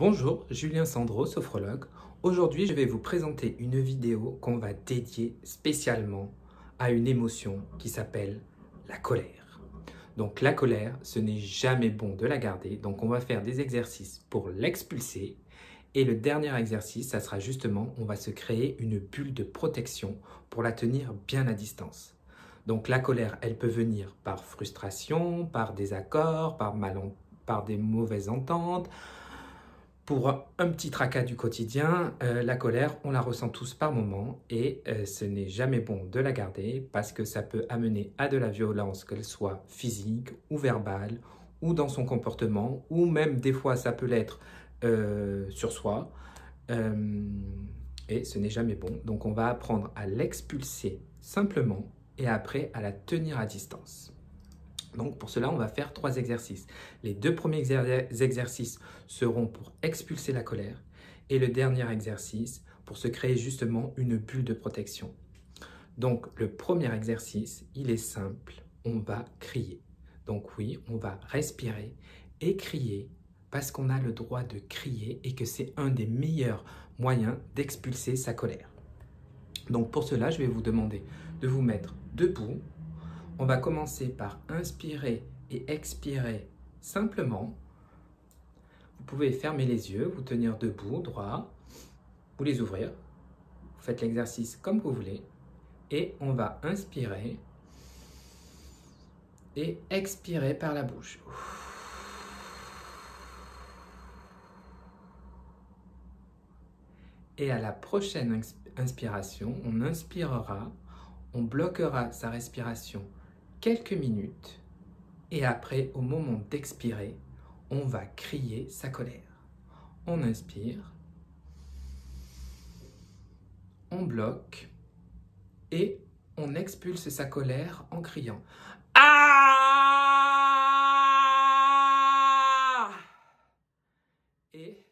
Bonjour, Julien Sandro, sophrologue. Aujourd'hui, je vais vous présenter une vidéo qu'on va dédier spécialement à une émotion qui s'appelle la colère. Donc la colère, ce n'est jamais bon de la garder, donc on va faire des exercices pour l'expulser. Et le dernier exercice, ça sera justement, on va se créer une bulle de protection pour la tenir bien à distance. Donc la colère, elle peut venir par frustration, par désaccord, par, mal, par des mauvaises ententes, pour un petit tracas du quotidien, euh, la colère, on la ressent tous par moment et euh, ce n'est jamais bon de la garder parce que ça peut amener à de la violence, qu'elle soit physique ou verbale ou dans son comportement ou même des fois ça peut l'être euh, sur soi et ce n'est jamais bon. Donc on va apprendre à l'expulser simplement et après à la tenir à distance. Donc pour cela, on va faire trois exercices. Les deux premiers exercices seront pour expulser la colère et le dernier exercice pour se créer justement une bulle de protection. Donc le premier exercice, il est simple, on va crier. Donc oui, on va respirer et crier parce qu'on a le droit de crier et que c'est un des meilleurs moyens d'expulser sa colère. Donc pour cela, je vais vous demander de vous mettre debout on va commencer par inspirer et expirer simplement. Vous pouvez fermer les yeux, vous tenir debout, droit, ou les ouvrir. Vous faites l'exercice comme vous voulez. Et on va inspirer et expirer par la bouche. Et à la prochaine inspiration, on inspirera, on bloquera sa respiration quelques minutes et après, au moment d'expirer, on va crier sa colère. On inspire, on bloque et on expulse sa colère en criant Ah Et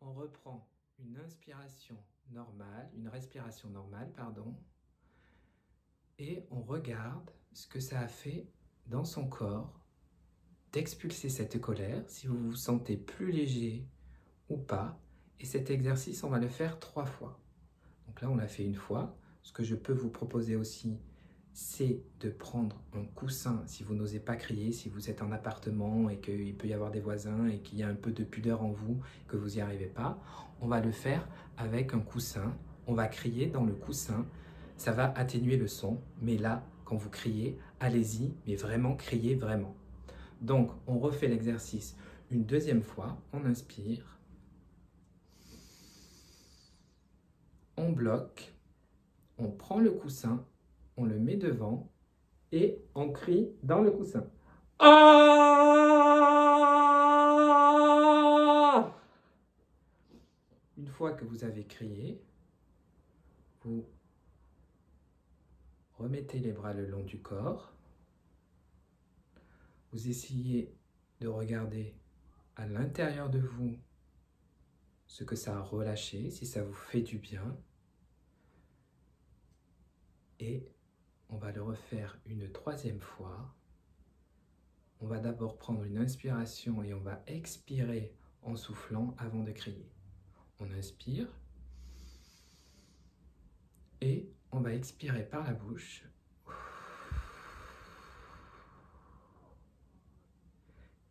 on reprend une inspiration normale, une respiration normale, pardon, et on regarde ce que ça a fait dans son corps d'expulser cette colère, si vous vous sentez plus léger ou pas. Et cet exercice, on va le faire trois fois. Donc là, on l'a fait une fois. Ce que je peux vous proposer aussi, c'est de prendre un coussin si vous n'osez pas crier, si vous êtes en appartement et qu'il peut y avoir des voisins et qu'il y a un peu de pudeur en vous, que vous n'y arrivez pas. On va le faire avec un coussin. On va crier dans le coussin. Ça va atténuer le son, mais là, vous criez, allez-y, mais vraiment, criez vraiment. Donc, on refait l'exercice une deuxième fois. On inspire. On bloque. On prend le coussin. On le met devant. Et on crie dans le coussin. Ah Une fois que vous avez crié, vous Remettez les bras le long du corps. Vous essayez de regarder à l'intérieur de vous ce que ça a relâché, si ça vous fait du bien. Et on va le refaire une troisième fois. On va d'abord prendre une inspiration et on va expirer en soufflant avant de crier. On inspire et on va expirer par la bouche.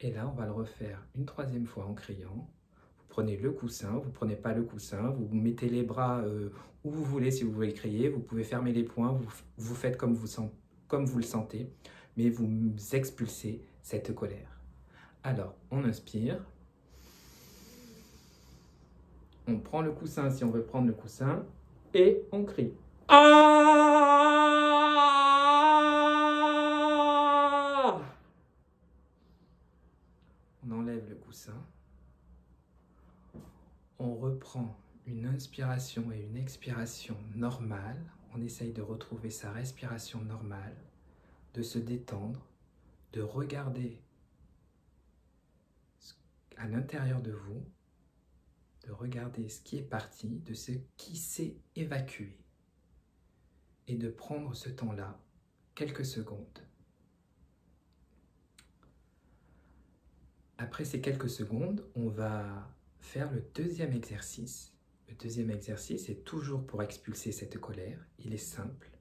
Et là, on va le refaire une troisième fois en criant. Vous prenez le coussin, vous prenez pas le coussin, vous mettez les bras euh, où vous voulez si vous voulez crier. Vous pouvez fermer les poings, vous, vous faites comme vous, comme vous le sentez, mais vous expulsez cette colère. Alors, on inspire. On prend le coussin si on veut prendre le coussin et on crie. Ah On enlève le coussin. On reprend une inspiration et une expiration normale. On essaye de retrouver sa respiration normale, de se détendre, de regarder à l'intérieur de vous, de regarder ce qui est parti, de ce qui s'est évacué et de prendre ce temps-là, quelques secondes. Après ces quelques secondes, on va faire le deuxième exercice. Le deuxième exercice est toujours pour expulser cette colère. Il est simple.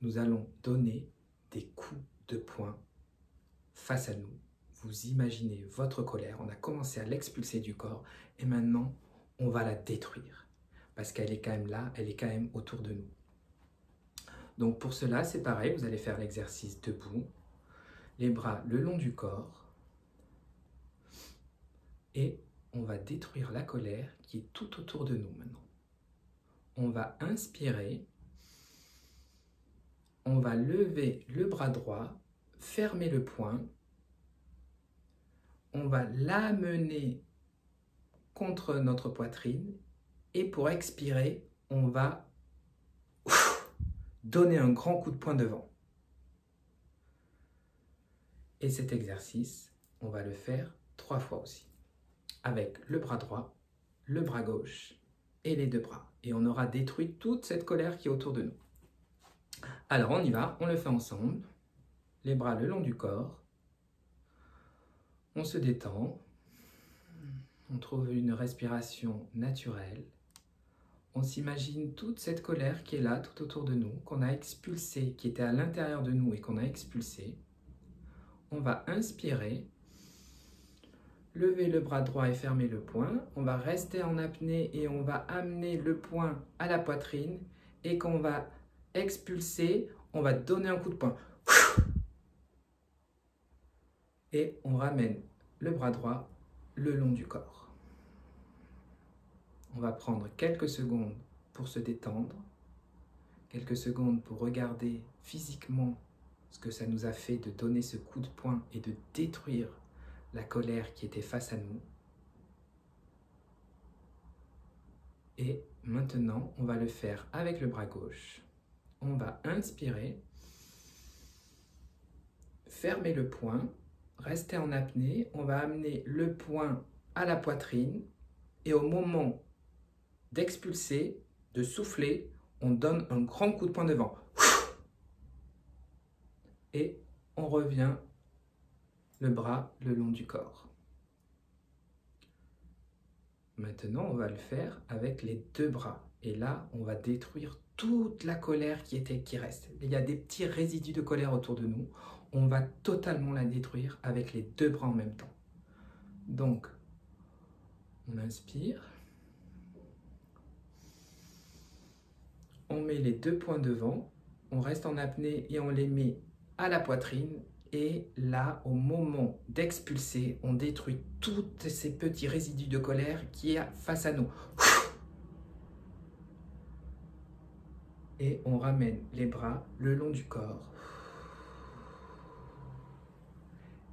Nous allons donner des coups de poing face à nous. Vous imaginez votre colère, on a commencé à l'expulser du corps et maintenant on va la détruire parce qu'elle est quand même là, elle est quand même autour de nous. Donc pour cela, c'est pareil, vous allez faire l'exercice debout, les bras le long du corps et on va détruire la colère qui est tout autour de nous maintenant. On va inspirer, on va lever le bras droit, fermer le poing, on va l'amener contre notre poitrine et pour expirer, on va donner un grand coup de poing devant. Et cet exercice, on va le faire trois fois aussi avec le bras droit, le bras gauche et les deux bras. Et on aura détruit toute cette colère qui est autour de nous. Alors on y va, on le fait ensemble. Les bras le long du corps. On se détend. On trouve une respiration naturelle. On s'imagine toute cette colère qui est là tout autour de nous, qu'on a expulsée, qui était à l'intérieur de nous et qu'on a expulsée. On va inspirer lever le bras droit et fermer le poing. On va rester en apnée et on va amener le poing à la poitrine. Et quand on va expulser, on va donner un coup de poing. Et on ramène le bras droit le long du corps. On va prendre quelques secondes pour se détendre, quelques secondes pour regarder physiquement ce que ça nous a fait de donner ce coup de poing et de détruire la colère qui était face à nous. Et maintenant, on va le faire avec le bras gauche. On va inspirer, fermer le poing, rester en apnée. On va amener le poing à la poitrine et au moment d'expulser, de souffler, on donne un grand coup de poing devant. Et on revient le bras le long du corps. Maintenant, on va le faire avec les deux bras. Et là, on va détruire toute la colère qui, était, qui reste. Il y a des petits résidus de colère autour de nous. On va totalement la détruire avec les deux bras en même temps. Donc, on inspire. On met les deux points devant. On reste en apnée et on les met à la poitrine et là, au moment d'expulser, on détruit tous ces petits résidus de colère qui est face à nous. Et on ramène les bras le long du corps.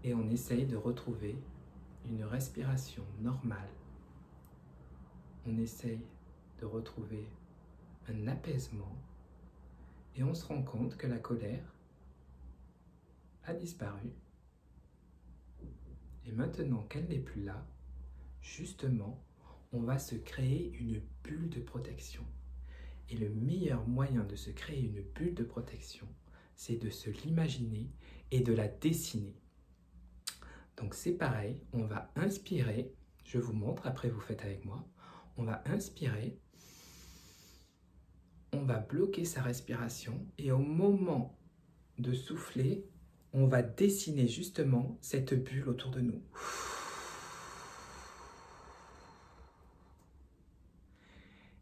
Et on essaye de retrouver une respiration normale. On essaye de retrouver apaisement. Et on se rend compte que la colère a disparu. Et maintenant qu'elle n'est plus là, justement, on va se créer une bulle de protection. Et le meilleur moyen de se créer une bulle de protection, c'est de se l'imaginer et de la dessiner. Donc c'est pareil, on va inspirer, je vous montre, après vous faites avec moi, on va inspirer, bloquer sa respiration et au moment de souffler, on va dessiner justement cette bulle autour de nous.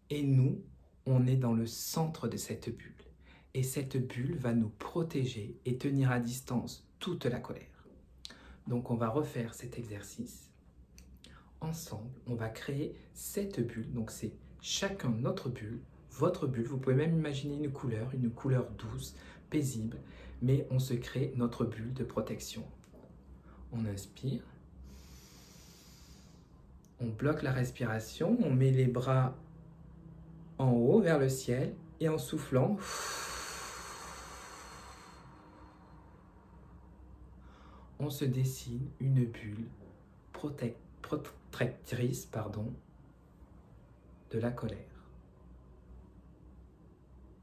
Et nous, on est dans le centre de cette bulle. Et cette bulle va nous protéger et tenir à distance toute la colère. Donc on va refaire cet exercice. Ensemble, on va créer cette bulle. Donc c'est chacun notre bulle, votre bulle. Vous pouvez même imaginer une couleur, une couleur douce, paisible mais on se crée notre bulle de protection. On inspire. On bloque la respiration, on met les bras en haut vers le ciel et en soufflant, on se dessine une bulle protectrice pardon, de la colère.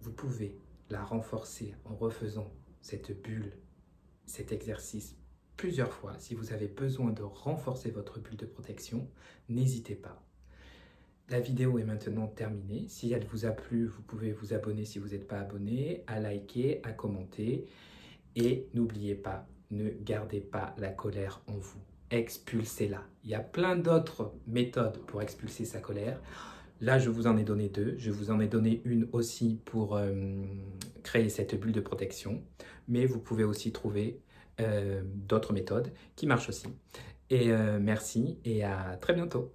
Vous pouvez la renforcer en refaisant cette bulle, cet exercice plusieurs fois. Si vous avez besoin de renforcer votre bulle de protection, n'hésitez pas. La vidéo est maintenant terminée. Si elle vous a plu, vous pouvez vous abonner si vous n'êtes pas abonné, à liker, à commenter. Et n'oubliez pas, ne gardez pas la colère en vous. Expulsez-la. Il y a plein d'autres méthodes pour expulser sa colère. Là, je vous en ai donné deux. Je vous en ai donné une aussi pour euh, créer cette bulle de protection. Mais vous pouvez aussi trouver euh, d'autres méthodes qui marchent aussi. Et euh, merci et à très bientôt.